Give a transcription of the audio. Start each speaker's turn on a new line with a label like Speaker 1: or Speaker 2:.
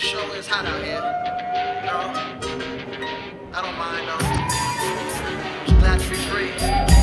Speaker 1: show sure is hot out here. girl. I don't mind, though. I'm glad to be free.